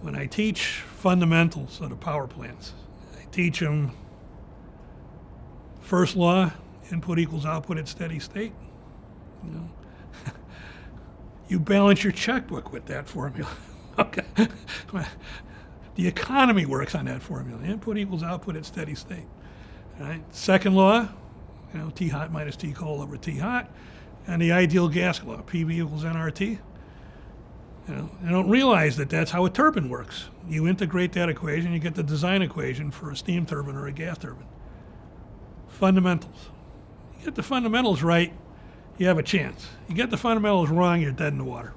when I teach fundamentals of the power plants, I teach them first law, input equals output at steady state. You, know? you balance your checkbook with that formula. okay. the economy works on that formula. Input equals output at steady state. All right. Second law, you know, T hot minus T cold over T hot, and the ideal gas law, PV equals nRT. You know, I don't realize that that's how a turbine works. You integrate that equation, you get the design equation for a steam turbine or a gas turbine. Fundamentals. You get the fundamentals right, you have a chance. You get the fundamentals wrong, you're dead in the water.